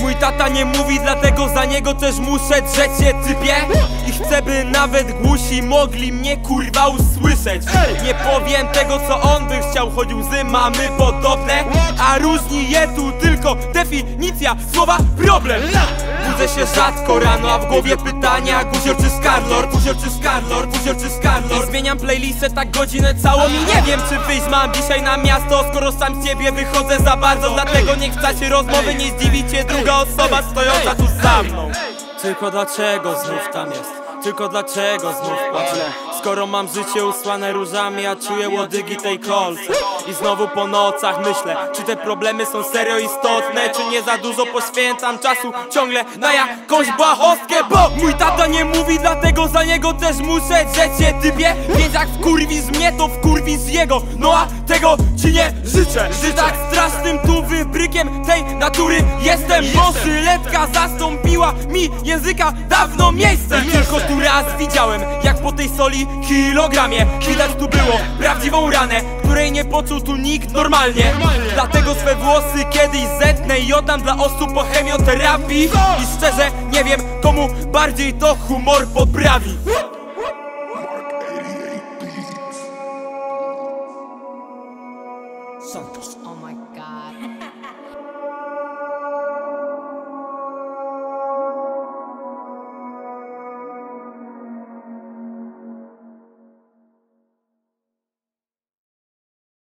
Mój tata nie mówi, dlatego za niego też muszę drzeć się typie I chcę by nawet głusi mogli mnie kurwa usłyszeć. Nie powiem tego co on by chciał, choć łzy mamy podobne. A różni je tu tylko definicja słowa problem. Budzę się rzadko rano, a w głowie pytania. Guzior czy Skarlord, Guzior czy Skarlord, Guzior czy Skarlord I zmieniam playlistę tak godzinę całą i nie wiem czy wyjść mam dzisiaj na miasto. Skoro sam z siebie wychodzę za bardzo Dlatego niech w czasie rozmowy nie zdziwi cię druga osoba stojąca tu za mną. Tylko dlaczego znów tam jest? Tylko dlaczego znów płaczę? Skoro mam życie usłane różami, a czuję łodygi tej kolce. I znowu po nocach myślę, czy te problemy są serio istotne Czy nie za dużo poświęcam czasu ciągle na jakąś błahostkę. Bo mój tata nie mówi, dlatego za niego też muszę drzeć się. Typie Więc jak wkurwisz mnie, to wkurwisz jego. No a tego ci nie życzę Że tak strasznym tu wybrykiem tej natury jestem. Bo żyletka zastąpiła mi języka dawno miejsce. Tylko tu raz widziałem, jak po tej soli kilogramie Widać tu było prawdziwą ranę Której nie poczuł tu nikt normalnie. Dlatego swe włosy kiedyś zetnę I oddam dla osób po chemioterapii I szczerze nie wiem komu bardziej to humor poprawi Santos. Oh my god.